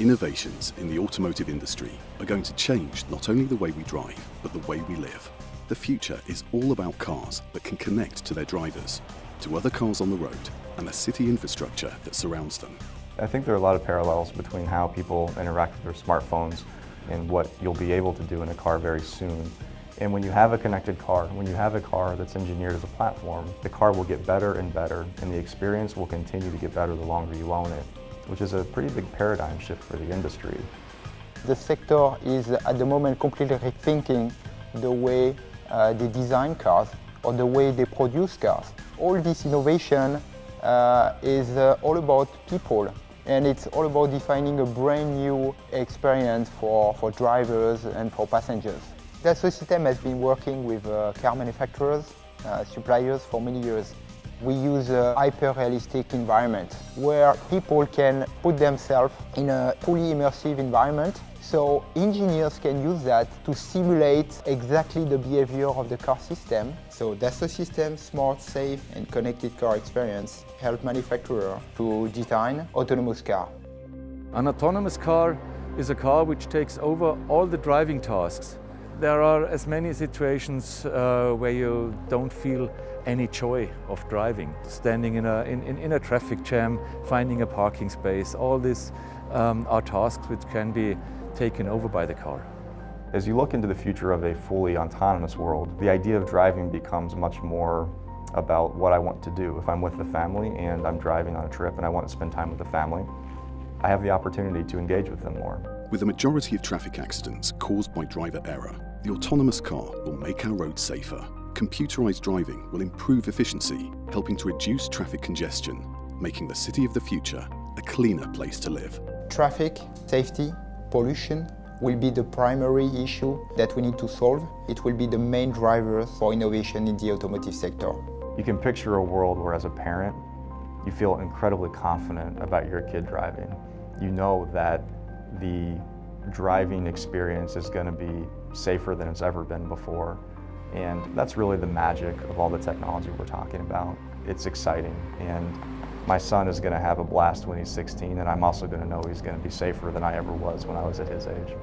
Innovations in the automotive industry are going to change not only the way we drive, but the way we live. The future is all about cars that can connect to their drivers, to other cars on the road, and the city infrastructure that surrounds them. I think there are a lot of parallels between how people interact with their smartphones and what you'll be able to do in a car very soon. And when you have a connected car, when you have a car that's engineered as a platform, the car will get better and better, and the experience will continue to get better the longer you own it which is a pretty big paradigm shift for the industry. The sector is at the moment completely rethinking the way uh, they design cars or the way they produce cars. All this innovation uh, is uh, all about people and it's all about defining a brand new experience for, for drivers and for passengers. Dassault Systèmes has been working with uh, car manufacturers, uh, suppliers for many years we use a hyper-realistic environment where people can put themselves in a fully immersive environment so engineers can use that to simulate exactly the behavior of the car system. So Dassault Systèmes smart, safe and connected car experience help manufacturers to design autonomous car. An autonomous car is a car which takes over all the driving tasks there are as many situations uh, where you don't feel any joy of driving. Standing in a, in, in a traffic jam, finding a parking space, all these um, are tasks which can be taken over by the car. As you look into the future of a fully autonomous world, the idea of driving becomes much more about what I want to do. If I'm with the family and I'm driving on a trip and I want to spend time with the family, I have the opportunity to engage with them more. With the majority of traffic accidents caused by driver error, the autonomous car will make our roads safer. Computerized driving will improve efficiency, helping to reduce traffic congestion, making the city of the future a cleaner place to live. Traffic, safety, pollution will be the primary issue that we need to solve. It will be the main driver for innovation in the automotive sector. You can picture a world where as a parent, you feel incredibly confident about your kid driving. You know that the driving experience is going to be safer than it's ever been before. And that's really the magic of all the technology we're talking about. It's exciting and my son is going to have a blast when he's 16 and I'm also going to know he's going to be safer than I ever was when I was at his age.